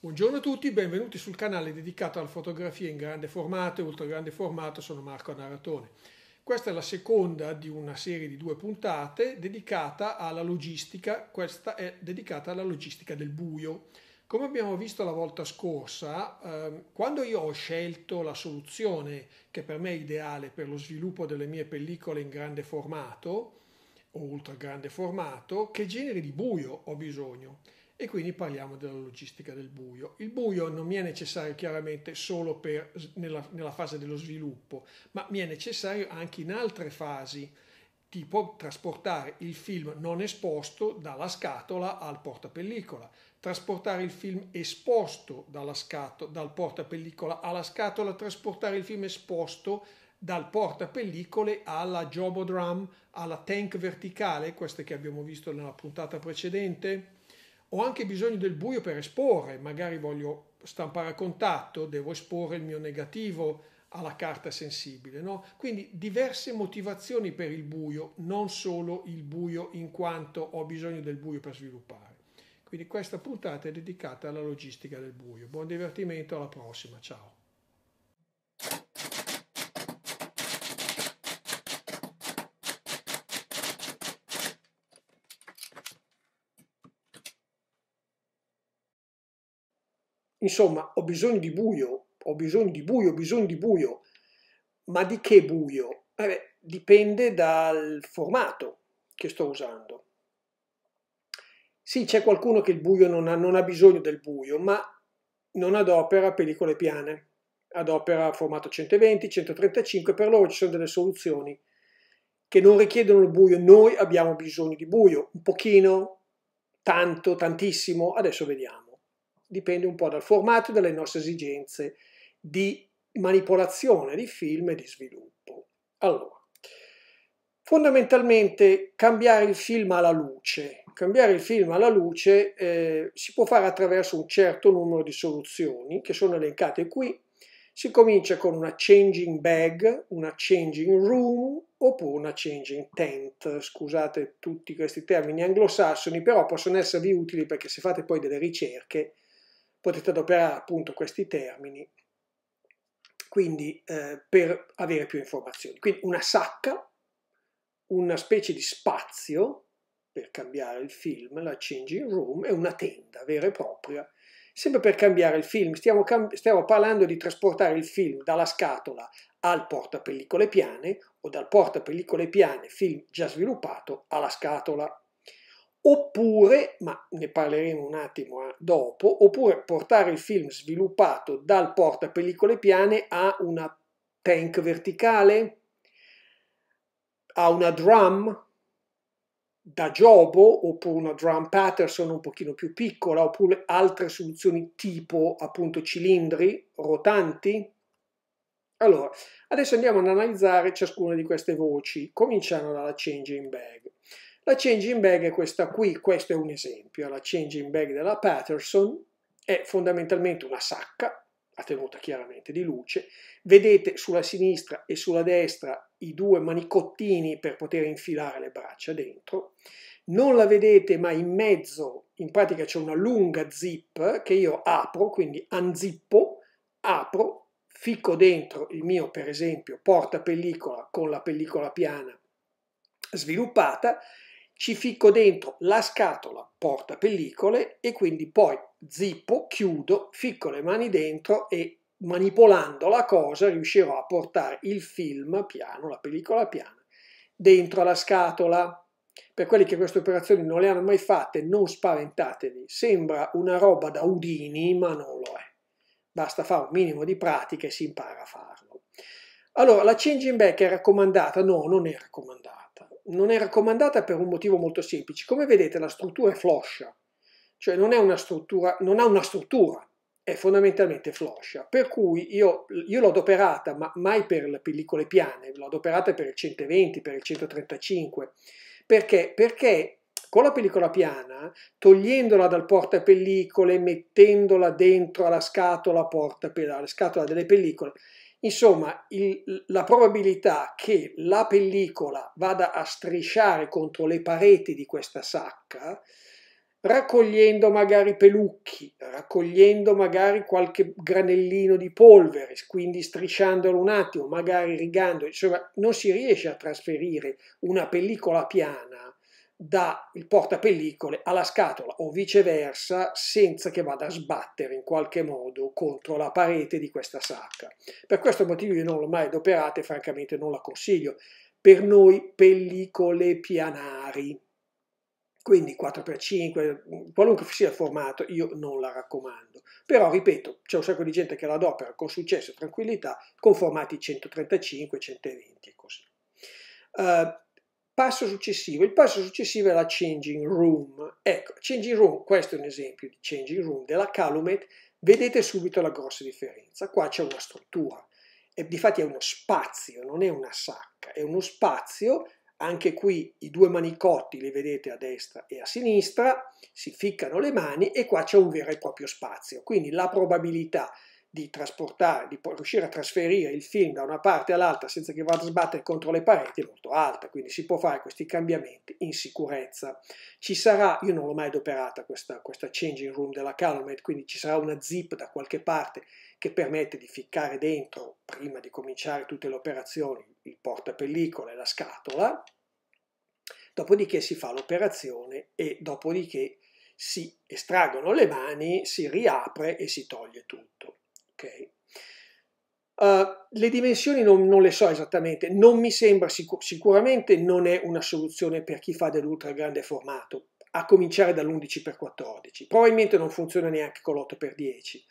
Buongiorno a tutti, benvenuti sul canale dedicato alla fotografia in grande formato e ultra grande formato, sono Marco Naratone. Questa è la seconda di una serie di due puntate dedicata alla logistica, questa è dedicata alla logistica del buio. Come abbiamo visto la volta scorsa, eh, quando io ho scelto la soluzione che per me è ideale per lo sviluppo delle mie pellicole in grande formato o ultra grande formato, che genere di buio ho bisogno? E quindi parliamo della logistica del buio. Il buio non mi è necessario chiaramente solo per, nella, nella fase dello sviluppo, ma mi è necessario anche in altre fasi, tipo trasportare il film non esposto dalla scatola al portapellicola, trasportare il film esposto scato, dal portapellicola alla scatola, trasportare il film esposto dal portapellicole alla jobodrum, alla tank verticale, queste che abbiamo visto nella puntata precedente, ho anche bisogno del buio per esporre, magari voglio stampare a contatto, devo esporre il mio negativo alla carta sensibile. No? Quindi diverse motivazioni per il buio, non solo il buio in quanto ho bisogno del buio per sviluppare. Quindi questa puntata è dedicata alla logistica del buio. Buon divertimento, alla prossima, ciao. Insomma, ho bisogno di buio, ho bisogno di buio, ho bisogno di buio. Ma di che buio? Eh beh, dipende dal formato che sto usando. Sì, c'è qualcuno che il buio non ha, non ha bisogno del buio, ma non adopera pellicole piane, adopera formato 120, 135, per loro ci sono delle soluzioni che non richiedono il buio, noi abbiamo bisogno di buio, un pochino, tanto, tantissimo, adesso vediamo dipende un po' dal formato e dalle nostre esigenze di manipolazione di film e di sviluppo. Allora, fondamentalmente cambiare il film alla luce. Cambiare il film alla luce eh, si può fare attraverso un certo numero di soluzioni che sono elencate qui. Si comincia con una changing bag, una changing room oppure una changing tent. Scusate tutti questi termini anglosassoni, però possono esservi utili perché se fate poi delle ricerche potete adoperare appunto questi termini quindi eh, per avere più informazioni. Quindi una sacca, una specie di spazio per cambiare il film, la changing room, e una tenda vera e propria, sempre per cambiare il film. Stiamo, stiamo parlando di trasportare il film dalla scatola al portapellicole piane o dal portapellicole piane, film già sviluppato, alla scatola oppure, ma ne parleremo un attimo eh, dopo, oppure portare il film sviluppato dal portapellicole piane a una tank verticale, a una drum da Jobo, oppure una drum Patterson un pochino più piccola, oppure altre soluzioni tipo appunto cilindri rotanti. Allora, adesso andiamo ad analizzare ciascuna di queste voci, cominciando dalla changing bag. La changing bag è questa qui, questo è un esempio, la changing bag della Patterson è fondamentalmente una sacca, a tenuta chiaramente di luce, vedete sulla sinistra e sulla destra i due manicottini per poter infilare le braccia dentro, non la vedete ma in mezzo in pratica c'è una lunga zip che io apro, quindi anzippo, apro, ficco dentro il mio per esempio porta pellicola con la pellicola piana sviluppata ci ficco dentro la scatola porta pellicole e quindi poi zippo, chiudo, ficco le mani dentro e manipolando la cosa riuscirò a portare il film piano, la pellicola piana, dentro la scatola. Per quelli che queste operazioni non le hanno mai fatte, non spaventatevi, sembra una roba da udini, ma non lo è. Basta fare un minimo di pratica e si impara a farlo. Allora, la changing back è raccomandata? No, non è raccomandata non è raccomandata per un motivo molto semplice. Come vedete la struttura è floscia, cioè non, una struttura, non ha una struttura, è fondamentalmente floscia, per cui io, io l'ho adoperata, ma mai per le pellicole piane, l'ho adoperata per il 120, per il 135, perché? Perché con la pellicola piana, togliendola dal portapellicole, mettendola dentro alla scatola, porta, alla scatola delle pellicole, Insomma, il, la probabilità che la pellicola vada a strisciare contro le pareti di questa sacca raccogliendo magari pelucchi, raccogliendo magari qualche granellino di polvere, quindi strisciandolo un attimo, magari rigando, insomma non si riesce a trasferire una pellicola piana dal portapellicole alla scatola o viceversa senza che vada a sbattere in qualche modo contro la parete di questa sacca. Per questo motivo io non l'ho mai adoperata e francamente non la consiglio. Per noi pellicole pianari, quindi 4x5, qualunque sia il formato, io non la raccomando. Però, ripeto, c'è un sacco di gente che la adopera con successo e tranquillità con formati 135, 120 e così. Uh, passo successivo, il passo successivo è la changing room. Ecco, changing room, questo è un esempio di changing room della Calumet, vedete subito la grossa differenza. Qua c'è una struttura, e difatti è uno spazio, non è una sacca, è uno spazio anche qui i due manicotti li vedete a destra e a sinistra, si ficcano le mani e qua c'è un vero e proprio spazio. Quindi la probabilità di trasportare, di riuscire a trasferire il film da una parte all'altra senza che vada a sbattere contro le pareti è molto alta, quindi si può fare questi cambiamenti in sicurezza. Ci sarà, io non l'ho mai adoperata questa, questa changing room della Calumet, quindi ci sarà una zip da qualche parte che permette di ficcare dentro, prima di cominciare tutte le operazioni, il portapellicole e la scatola, dopodiché si fa l'operazione e dopodiché si estraggono le mani, si riapre e si toglie tutto. Okay? Uh, le dimensioni non, non, le so esattamente, non mi sembra sicur- sicuramente non è una soluzione per chi fa dell'ultra grande formato, a cominciare dall'11x14. Probabilmente non funziona neanche con l'8x10.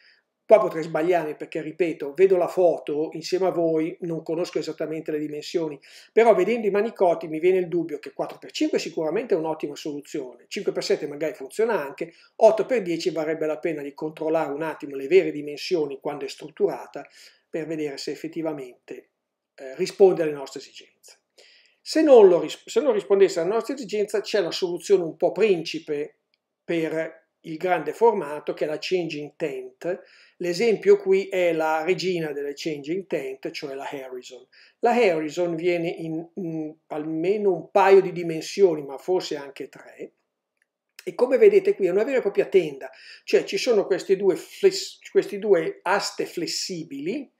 Qua potrei sbagliare perché, ripeto, vedo la foto insieme a voi, non conosco esattamente le dimensioni, però vedendo i manicotti mi viene il dubbio che 4x5 sicuramente è un'ottima soluzione, 5x7 magari funziona anche, 8x10 varrebbe la pena di controllare un attimo le vere dimensioni quando è strutturata per vedere se effettivamente eh, risponde alle nostre esigenze. Se non, lo, se non rispondesse alle nostre esigenze c'è la soluzione un po' principe per il grande formato che è la changing tent. L'esempio qui è la regina delle changing tent, cioè la Harrison. La Harrison viene in, in almeno un paio di dimensioni, ma forse anche tre, e come vedete qui è una vera e propria tenda, cioè ci sono queste due, fless, queste due aste flessibili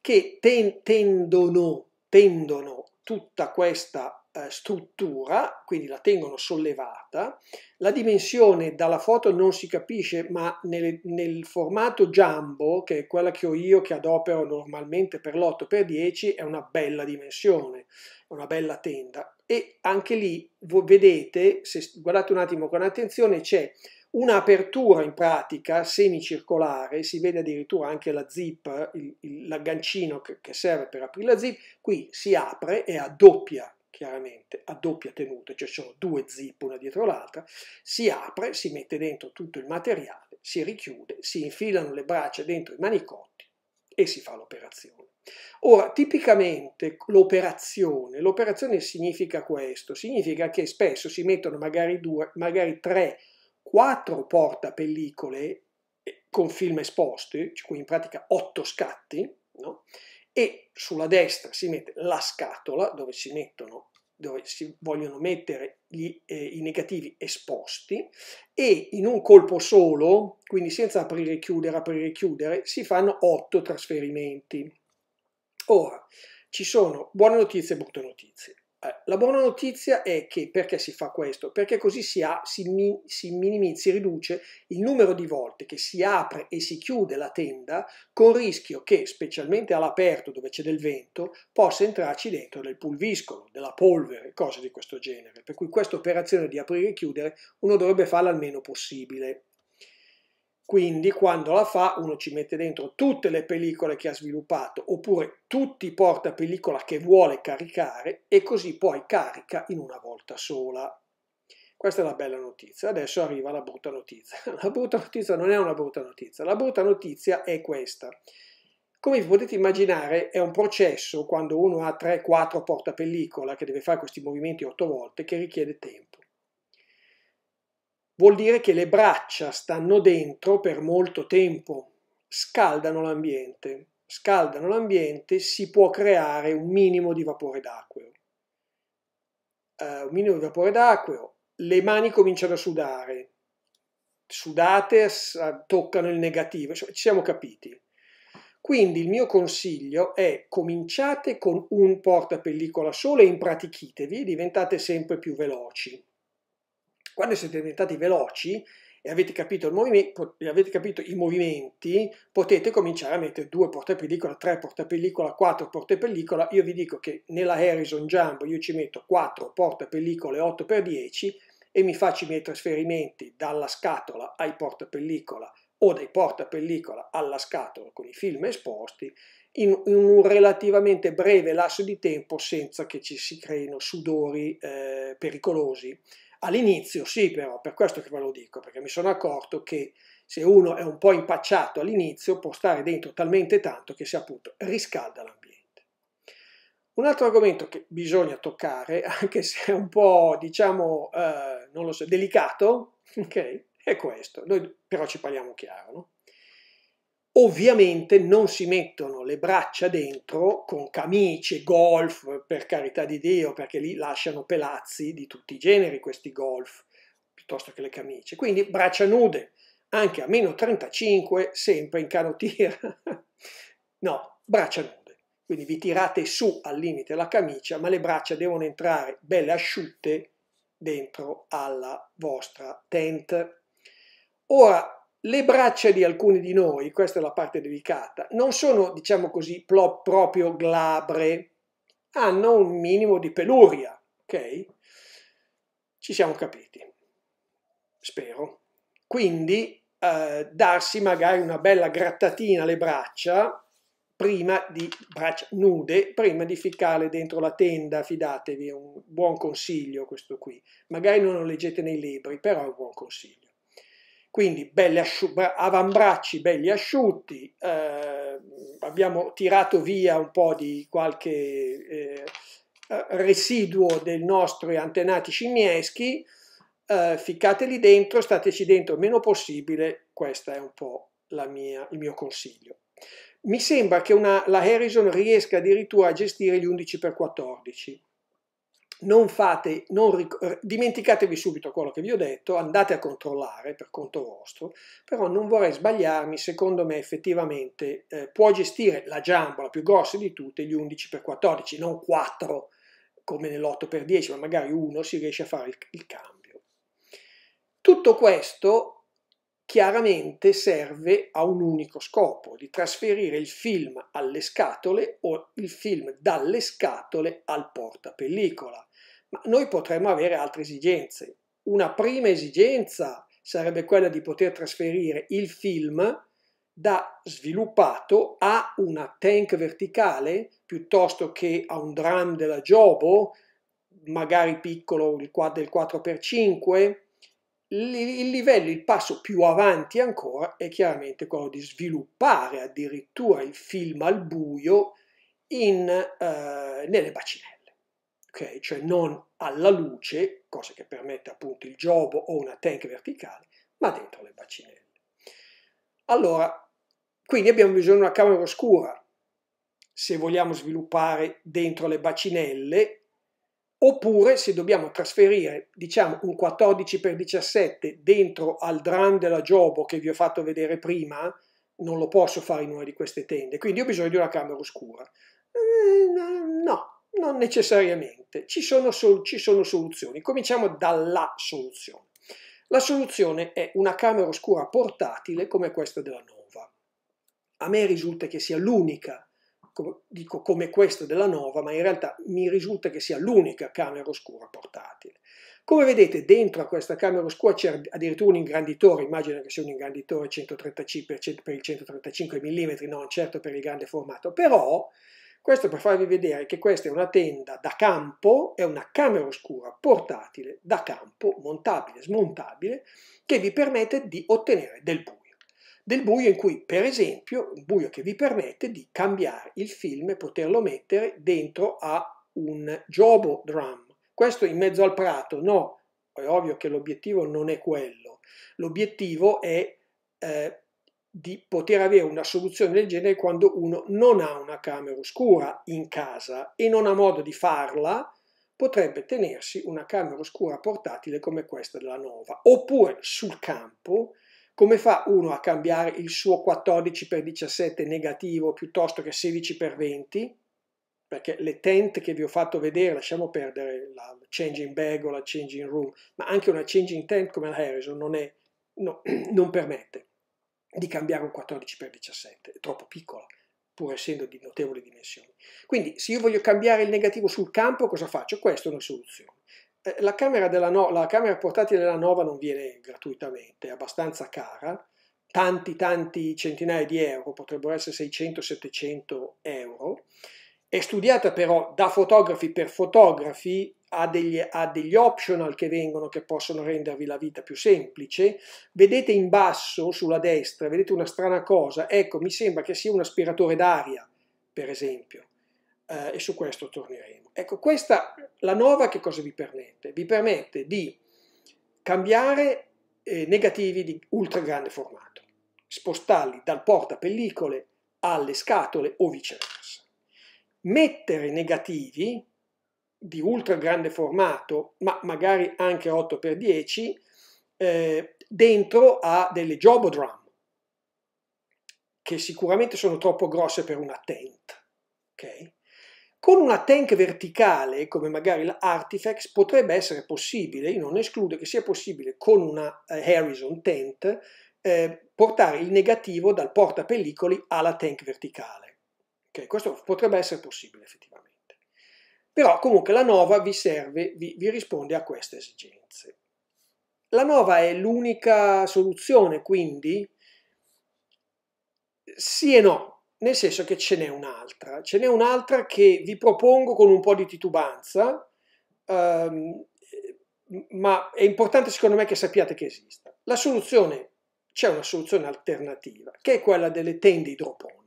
che ten, tendono, tendono tutta questa eh, struttura, quindi la tengono sollevata. La dimensione dalla foto non si capisce, ma nel, nel formato jumbo, che è quella che ho io che adopero normalmente per l'8x10, è una bella dimensione, una bella tenda. E anche lì vedete, se guardate un attimo con attenzione, c'è un'apertura in pratica semicircolare, si vede addirittura anche la zip, l'aggancino che, serve per aprire la zip, qui si apre e a doppia chiaramente a doppia tenuta, cioè sono due zip una dietro l'altra, si apre, si mette dentro tutto il materiale, si richiude, si infilano le braccia dentro i manicotti e si fa l'operazione. Ora, tipicamente l'operazione, l'operazione significa questo, significa che spesso si mettono magari due, magari tre, quattro portapellicole eh, con film esposti, cioè in pratica otto scatti, no? E sulla destra si mette la scatola dove si mettono dove si vogliono mettere gli, eh, i negativi esposti e in un colpo solo, quindi senza aprire e chiudere, aprire e chiudere, si fanno otto trasferimenti. Ora, ci sono buone notizie e brutte notizie. Eh, la buona notizia è che perché si fa questo? Perché così si, ha, si, mi, si minimizza, si riduce il numero di volte che si apre e si chiude la tenda con rischio che, specialmente all'aperto dove c'è del vento, possa entrarci dentro del pulviscolo, della polvere, cose di questo genere. Per cui questa operazione di aprire e chiudere uno dovrebbe farla il meno possibile. Quindi quando la fa uno ci mette dentro tutte le pellicole che ha sviluppato oppure tutti i portapellicola che vuole caricare e così poi carica in una volta sola. Questa è la bella notizia. Adesso arriva la brutta notizia. La brutta notizia non è una brutta notizia. La brutta notizia è questa. Come potete immaginare è un processo quando uno ha 3-4 portapellicola che deve fare questi movimenti 8 volte che richiede tempo vuol dire che le braccia stanno dentro per molto tempo, scaldano l'ambiente. Scaldano l'ambiente, si può creare un minimo di vapore d'acqueo. Uh, un minimo di vapore d'acqueo, le mani cominciano a sudare, sudate toccano il negativo, ci siamo capiti. Quindi il mio consiglio è cominciate con un portapellicola solo e impratichitevi, diventate sempre più veloci. Quando siete diventati veloci e avete capito, avete capito i movimenti, potete cominciare a mettere due portapellicola, tre portapellicola, quattro portapellicola. Io vi dico che nella Harrison Jumbo io ci metto quattro portapellicole 8x10 e mi faccio i miei trasferimenti dalla scatola ai portapellicola o dai portapellicola alla scatola con i film esposti in, in, un relativamente breve lasso di tempo senza che ci si creino sudori eh, pericolosi. All'inizio sì però, per questo che ve lo dico, perché mi sono accorto che se uno è un po' impacciato all'inizio può stare dentro talmente tanto che si appunto riscalda l'ambiente. Un altro argomento che bisogna toccare, anche se è un po' diciamo, eh, non lo so, delicato, ok? è questo, noi però ci parliamo chiaro, no? Ovviamente non si mettono le braccia dentro con camicie, golf, per carità di Dio, perché lì lasciano pelazzi di tutti i generi questi golf, piuttosto che le camicie. Quindi braccia nude, anche a meno 35, sempre in canottiera. no, braccia nude. Quindi vi tirate su al limite la camicia, ma le braccia devono entrare belle asciutte dentro alla vostra tent Ora, le braccia di alcuni di noi, questa è la parte delicata, non sono, diciamo così, proprio glabre, hanno un minimo di peluria, ok? Ci siamo capiti, spero. Quindi eh, darsi magari una bella grattatina alle braccia, prima di braccia nude, prima di ficcarle dentro la tenda, fidatevi, è un buon consiglio questo qui. Magari non lo leggete nei libri, però è un buon consiglio. Quindi avambracci belli asciutti, eh, abbiamo tirato via un po' di qualche eh, residuo dei nostri antenati scimmieschi, eh, ficcateli dentro, stateci dentro il meno possibile, questo è un po' mia, il mio consiglio. Mi sembra che una, la Harrison riesca addirittura a gestire gli 11x14 non fate, non dimenticatevi subito quello che vi ho detto, andate a controllare per conto vostro, però non vorrei sbagliarmi, secondo me effettivamente eh, può gestire la Jumbo, la più grossa di tutte, gli 11x14, non 4 come nell'8x10, ma magari uno si riesce a fare il, il cambio. Tutto questo chiaramente serve a un unico scopo, di trasferire il film alle scatole o il film dalle scatole al portapellicola ma noi potremmo avere altre esigenze. Una prima esigenza sarebbe quella di poter trasferire il film da sviluppato a una tank verticale piuttosto che a un drum della Jobo, magari piccolo del 4x5. Il livello, il passo più avanti ancora è chiaramente quello di sviluppare addirittura il film al buio in, uh, nelle bacinelle ok? Cioè non alla luce, cosa che permette appunto il giobo o una tank verticale, ma dentro le bacinelle. Allora, quindi abbiamo bisogno di una camera oscura se vogliamo sviluppare dentro le bacinelle oppure se dobbiamo trasferire diciamo un 14x17 dentro al drum della Jobo che vi ho fatto vedere prima non lo posso fare in una di queste tende quindi ho bisogno di una camera oscura eh, no non necessariamente, ci sono, sol- ci sono soluzioni. Cominciamo dalla soluzione. La soluzione è una camera oscura portatile come questa della Nova. A me risulta che sia l'unica, dico come questa della Nova, ma in realtà mi risulta che sia l'unica camera oscura portatile. Come vedete dentro a questa camera oscura c'è addirittura un ingranditore, immagino che sia un ingranditore 135 per il 135 mm, non certo per il grande formato, però questo per farvi vedere che questa è una tenda da campo, è una camera oscura portatile da campo, montabile, smontabile, che vi permette di ottenere del buio. Del buio in cui, per esempio, un buio che vi permette di cambiare il film e poterlo mettere dentro a un jobo drum. Questo in mezzo al prato, no, è ovvio che l'obiettivo non è quello. L'obiettivo è eh, di poter avere una soluzione del genere quando uno non ha una camera oscura in casa e non ha modo di farla, potrebbe tenersi una camera oscura portatile come questa della Nova, oppure sul campo come fa uno a cambiare il suo 14x17 negativo piuttosto che 16x20? Perché le tent che vi ho fatto vedere, lasciamo perdere la changing bag o la changing room, ma anche una changing tent come la Harrison non, è, no, non permette di cambiare un 14x17, è troppo piccola pur essendo di notevoli dimensioni. Quindi se io voglio cambiare il negativo sul campo, cosa faccio? Questa è una soluzione. Eh, la camera, no, la camera portatile della Nova non viene gratuitamente, è abbastanza cara, tanti tanti centinaia di euro, potrebbero essere 600-700 euro, è studiata però da fotografi per fotografi, ha degli, ha degli, optional che vengono che possono rendervi la vita più semplice. Vedete in basso sulla destra, vedete una strana cosa, ecco mi sembra che sia un aspiratore d'aria, per esempio, eh, e su questo torneremo. Ecco, questa, la nuova che cosa vi permette? Vi permette di cambiare eh, negativi di ultra grande formato, spostarli dal portapellicole alle scatole o viceversa mettere negativi di ultra grande formato, ma magari anche 8x10, eh, dentro a delle Jobodrum, che sicuramente sono troppo grosse per una tent. Okay? Con una tank verticale, come magari l'Artifex, potrebbe essere possibile, io non escludo che sia possibile con una eh, Harrison tent, eh, portare il negativo dal portapellicoli alla tank verticale. Okay, questo potrebbe essere possibile effettivamente. Però comunque la Nova vi serve, vi, vi risponde a queste esigenze. La Nova è l'unica soluzione, quindi sì e no, nel senso che ce n'è un'altra. Ce n'è un'altra che vi propongo con un po' di titubanza, um, ma è importante secondo me che sappiate che esista. La soluzione, c'è una soluzione alternativa, che è quella delle tende idroponiche.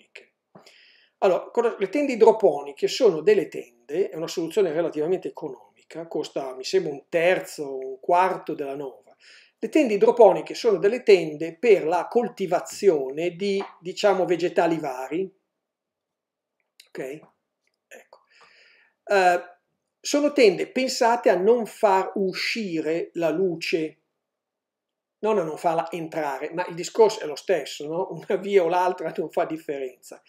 Allora, le tende idroponiche sono delle tende, è una soluzione relativamente economica, costa mi sembra un terzo, un quarto della nova. Le tende idroponiche sono delle tende per la coltivazione di, diciamo, vegetali vari. Ok? Ecco. Uh, sono tende pensate a non far uscire la luce, non a non farla entrare, ma il discorso è lo stesso, no? Una via o l'altra non fa differenza.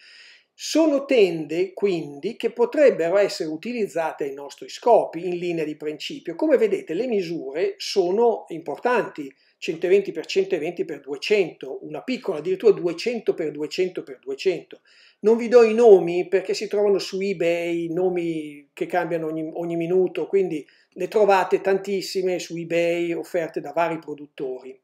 Sono tende quindi che potrebbero essere utilizzate ai nostri scopi in linea di principio. Come vedete le misure sono importanti, 120 x 120 x 200, una piccola addirittura 200 x 200 x 200. Non vi do i nomi perché si trovano su eBay, nomi che cambiano ogni, ogni minuto, quindi le trovate tantissime su eBay offerte da vari produttori.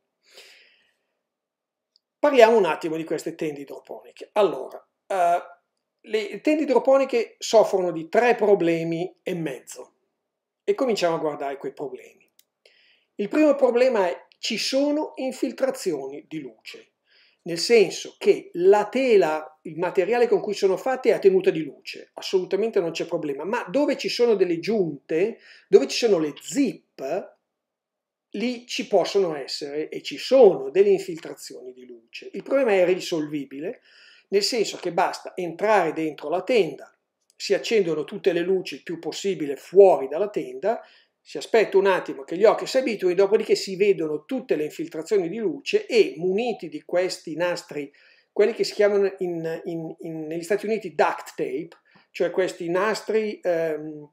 Parliamo un attimo di queste tende idroponiche. Allora, uh, le tende idroponiche soffrono di tre problemi e mezzo e cominciamo a guardare quei problemi. Il primo problema è ci sono infiltrazioni di luce, nel senso che la tela, il materiale con cui sono fatte è a tenuta di luce, assolutamente non c'è problema, ma dove ci sono delle giunte, dove ci sono le zip, lì ci possono essere e ci sono delle infiltrazioni di luce. Il problema è risolvibile nel senso che basta entrare dentro la tenda, si accendono tutte le luci il più possibile fuori dalla tenda, si aspetta un attimo che gli occhi si abituino, dopodiché si vedono tutte le infiltrazioni di luce e muniti di questi nastri, quelli che si chiamano in, in, in, negli Stati Uniti duct tape, cioè questi nastri ehm,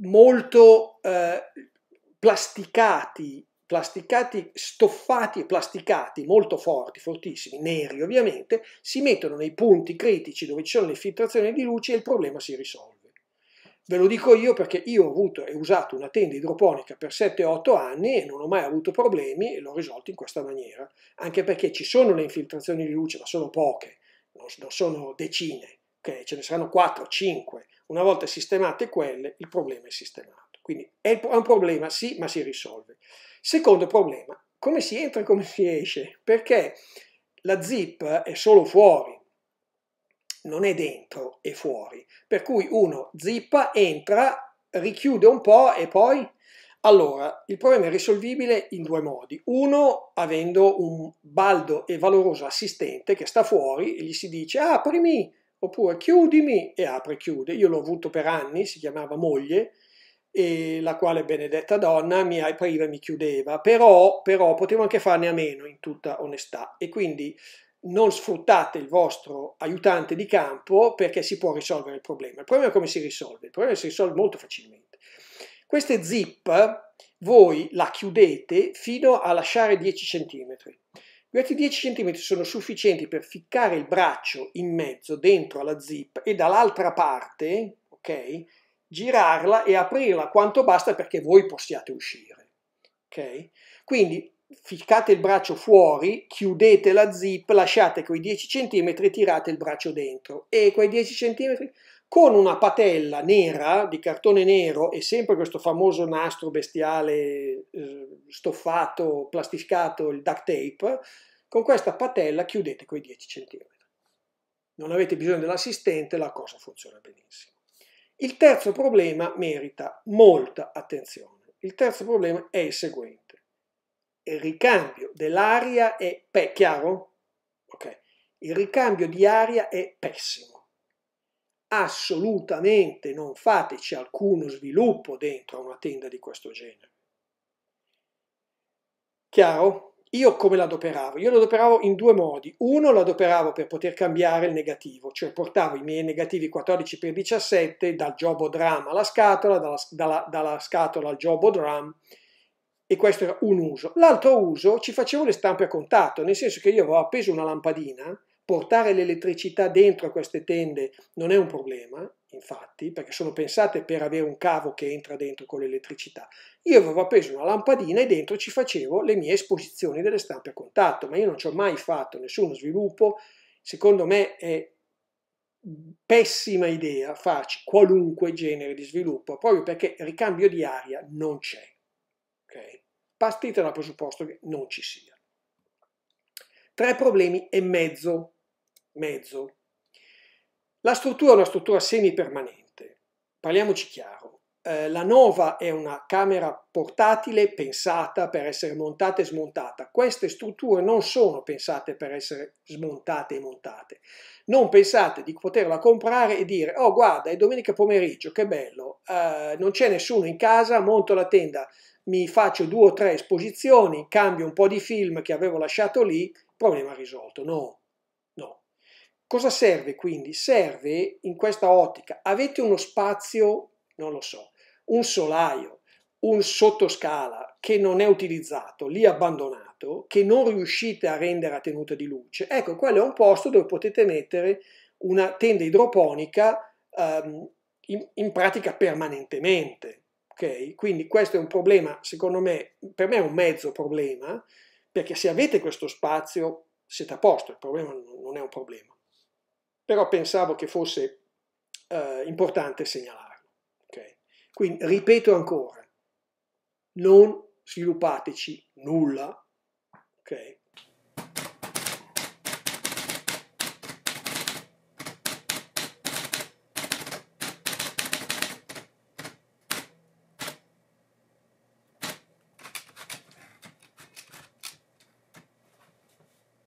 molto eh, plasticati plasticati, stoffati e plasticati molto forti, fortissimi, neri ovviamente, si mettono nei punti critici dove ci sono le filtrazioni di luce e il problema si risolve. Ve lo dico io perché io ho avuto e usato una tenda idroponica per 7-8 anni e non ho mai avuto problemi e l'ho risolto in questa maniera, anche perché ci sono le infiltrazioni di luce, ma sono poche, non sono decine, okay? ce ne saranno 4-5. Una volta sistemate quelle, il problema è sistemato. Quindi è un problema, sì, ma si risolve. Secondo problema, come si entra e come si esce? Perché la zip è solo fuori, non è dentro, è fuori. Per cui uno zippa, entra, richiude un po' e poi... Allora, il problema è risolvibile in due modi. Uno, avendo un baldo e valoroso assistente che sta fuori e gli si dice aprimi oppure chiudimi e apre e chiude. Io l'ho avuto per anni, si chiamava moglie, e la quale benedetta donna mi apriva e mi chiudeva, però, però potevo anche farne a meno in tutta onestà e quindi non sfruttate il vostro aiutante di campo perché si può risolvere il problema. Il problema è come si risolve? Il problema si risolve molto facilmente. Queste zip voi la chiudete fino a lasciare 10 cm. Questi 10 cm sono sufficienti per ficcare il braccio in mezzo dentro alla zip e dall'altra parte, ok, girarla e aprirla quanto basta perché voi possiate uscire. Ok? Quindi ficcate il braccio fuori, chiudete la zip, lasciate quei 10 cm tirate il braccio dentro e quei 10 cm con una patella nera di cartone nero e sempre questo famoso nastro bestiale eh, stoffato, plastificato, il duct tape, con questa patella chiudete quei 10 cm. Non avete bisogno dell'assistente, la cosa funziona benissimo. Il terzo problema merita molta attenzione. Il terzo problema è il seguente. Il ricambio dell'aria è pe- chiaro? Ok. Il ricambio di aria è pessimo assolutamente non fateci alcuno sviluppo dentro una tenda di questo genere. Chiaro? Io come l'adoperavo? Io l'adoperavo in due modi. Uno l'adoperavo per poter cambiare il negativo, cioè portavo i miei negativi 14x17 dal jobo drum alla scatola, dalla, dalla, dalla scatola al jobo drum e questo era un uso. L'altro uso ci facevo le stampe a contatto, nel senso che io avevo appeso una lampadina portare l'elettricità dentro queste tende non è un problema, infatti, perché sono pensate per avere un cavo che entra dentro con l'elettricità. Io avevo appeso una lampadina e dentro ci facevo le mie esposizioni delle stampe a contatto, ma io non ci ho mai fatto nessuno sviluppo. Secondo me è pessima idea farci qualunque genere di sviluppo, proprio perché ricambio di aria non c'è. Okay? Partite dal presupposto che non ci sia. Tre problemi e mezzo mezzo. La struttura è una struttura semipermanente, parliamoci chiaro. Eh, la Nova è una camera portatile pensata per essere montata e smontata. Queste strutture non sono pensate per essere smontate e montate. Non pensate di poterla comprare e dire oh guarda è domenica pomeriggio, che bello, eh, non c'è nessuno in casa, monto la tenda, mi faccio due o tre esposizioni, cambio un po' di film che avevo lasciato lì, problema risolto. No, Cosa serve quindi? Serve in questa ottica, avete uno spazio, non lo so, un solaio, un sottoscala che non è utilizzato, lì abbandonato, che non riuscite a rendere a tenuta di luce, ecco, quello è un posto dove potete mettere una tenda idroponica um, in, in, pratica permanentemente. Okay? Quindi questo è un problema, secondo me, per me è un mezzo problema, perché se avete questo spazio siete a posto, il problema non è un problema però pensavo che fosse eh, importante segnalarlo. Okay? Quindi ripeto ancora, non sviluppateci nulla, okay?